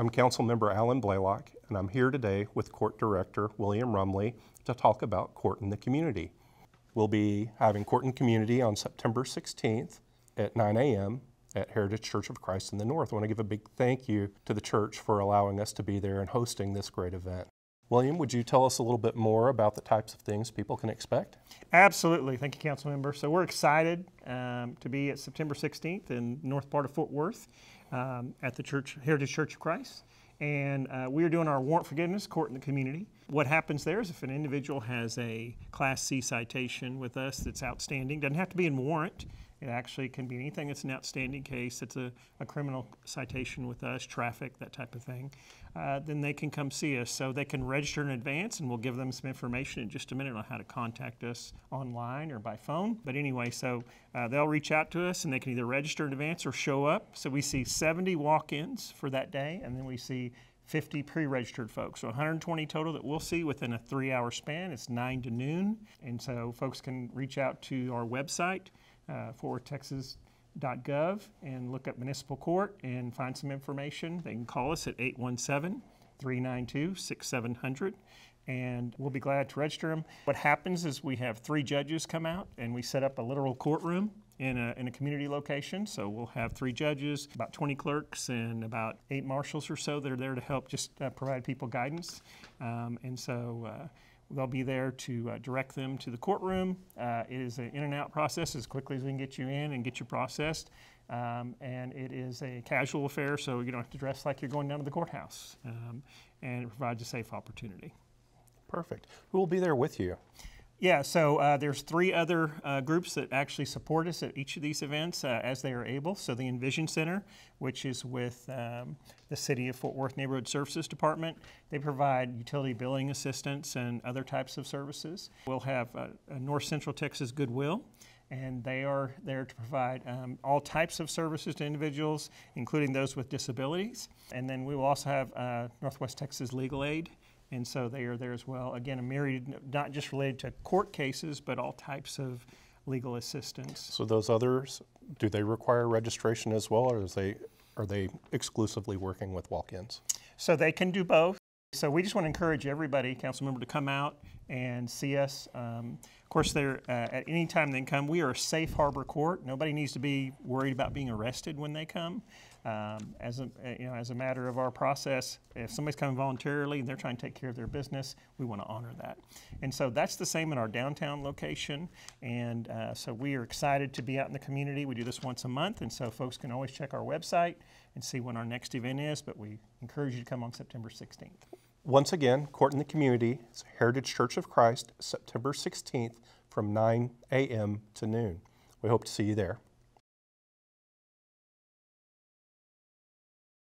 I'm Councilmember Alan Blaylock, and I'm here today with Court Director William Rumley to talk about Court in the Community. We'll be having Court in Community on September 16th at 9 a.m. at Heritage Church of Christ in the North. I want to give a big thank you to the church for allowing us to be there and hosting this great event. William, would you tell us a little bit more about the types of things people can expect? Absolutely. Thank you, Council Member. So we're excited um, to be at September 16th in north part of Fort Worth um, at the Church Heritage Church of Christ. And uh, we are doing our warrant forgiveness court in the community. What happens there is if an individual has a Class C citation with us that's outstanding, doesn't have to be in warrant, it actually can be anything that's an outstanding case. It's a, a criminal citation with us, traffic, that type of thing. Uh, then they can come see us. So they can register in advance, and we'll give them some information in just a minute on how to contact us online or by phone. But anyway, so uh, they'll reach out to us, and they can either register in advance or show up. So we see 70 walk-ins for that day, and then we see 50 pre-registered folks. So 120 total that we'll see within a three-hour span. It's 9 to noon. And so folks can reach out to our website, uh, Texas.gov and look up municipal court and find some information. They can call us at 817 392 6700 and we'll be glad to register them. What happens is we have three judges come out and we set up a literal courtroom in a, in a community location. So we'll have three judges, about 20 clerks, and about eight marshals or so that are there to help just uh, provide people guidance. Um, and so uh, They'll be there to uh, direct them to the courtroom. Uh, it is an in and out process as quickly as we can get you in and get you processed. Um, and it is a casual affair, so you don't have to dress like you're going down to the courthouse. Um, and it provides a safe opportunity. Perfect. Who will be there with you? Yeah, so uh, there's three other uh, groups that actually support us at each of these events uh, as they are able. So the Envision Center, which is with um, the City of Fort Worth Neighborhood Services Department, they provide utility billing assistance and other types of services. We'll have uh, North Central Texas Goodwill, and they are there to provide um, all types of services to individuals, including those with disabilities. And then we will also have uh, Northwest Texas Legal Aid and so they are there as well. Again, a myriad, not just related to court cases, but all types of legal assistance. So those others, do they require registration as well, or is they, are they exclusively working with walk-ins? So they can do both. So we just want to encourage everybody, council member, to come out and see us. Um, of course, they're, uh, at any time they come. We are a safe harbor court. Nobody needs to be worried about being arrested when they come. Um, as, a, uh, you know, as a matter of our process, if somebody's coming voluntarily and they're trying to take care of their business, we want to honor that. And so that's the same in our downtown location. And uh, so we are excited to be out in the community. We do this once a month, and so folks can always check our website and see when our next event is. But we encourage you to come on September 16th. Once again, Court in the Community, it's Heritage Church of Christ, September 16th from 9 a.m. to noon. We hope to see you there.